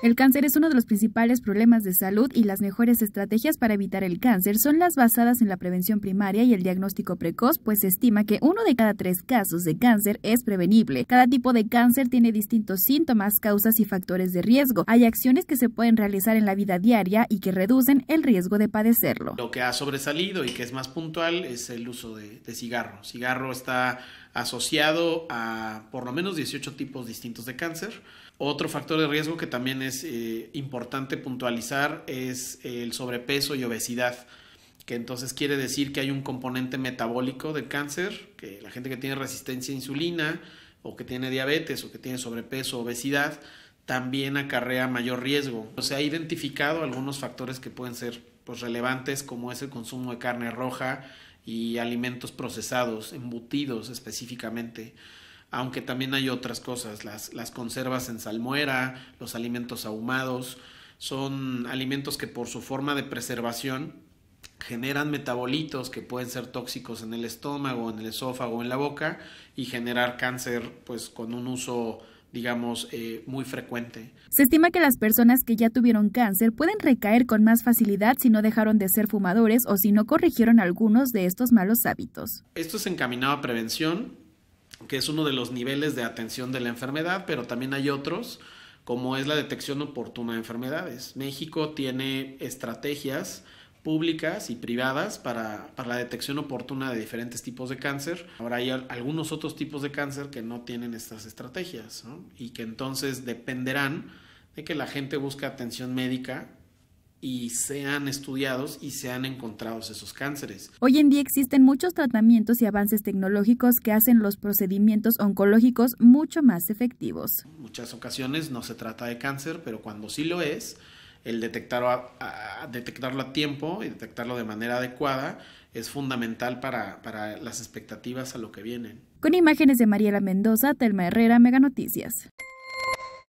El cáncer es uno de los principales problemas de salud y las mejores estrategias para evitar el cáncer son las basadas en la prevención primaria y el diagnóstico precoz, pues se estima que uno de cada tres casos de cáncer es prevenible. Cada tipo de cáncer tiene distintos síntomas, causas y factores de riesgo. Hay acciones que se pueden realizar en la vida diaria y que reducen el riesgo de padecerlo. Lo que ha sobresalido y que es más puntual es el uso de, de cigarro. Cigarro está asociado a por lo menos 18 tipos distintos de cáncer. Otro factor de riesgo que también es eh, importante puntualizar es el sobrepeso y obesidad, que entonces quiere decir que hay un componente metabólico del cáncer, que la gente que tiene resistencia a insulina o que tiene diabetes o que tiene sobrepeso o obesidad, también acarrea mayor riesgo. Se ha identificado algunos factores que pueden ser pues, relevantes, como es el consumo de carne roja, y alimentos procesados, embutidos específicamente, aunque también hay otras cosas, las, las conservas en salmuera, los alimentos ahumados, son alimentos que por su forma de preservación generan metabolitos que pueden ser tóxicos en el estómago, en el esófago, en la boca y generar cáncer pues con un uso digamos, eh, muy frecuente. Se estima que las personas que ya tuvieron cáncer pueden recaer con más facilidad si no dejaron de ser fumadores o si no corrigieron algunos de estos malos hábitos. Esto es encaminado a prevención, que es uno de los niveles de atención de la enfermedad, pero también hay otros, como es la detección oportuna de enfermedades. México tiene estrategias públicas y privadas para, la detección oportuna de diferentes tipos de cáncer. Ahora hay algunos otros tipos de cáncer que no tienen estas estrategias y que entonces dependerán de que la gente busque atención médica y sean estudiados y sean encontrados esos cánceres. Hoy en día existen muchos tratamientos y avances tecnológicos que hacen los procedimientos oncológicos mucho más efectivos. En muchas ocasiones no se trata de cáncer, pero cuando sí lo es, el detectarlo a, detectarlo a tiempo y detectarlo de manera adecuada es fundamental para, para las expectativas a lo que vienen. Con imágenes de Mariela Mendoza, Telma Herrera, Mega Noticias.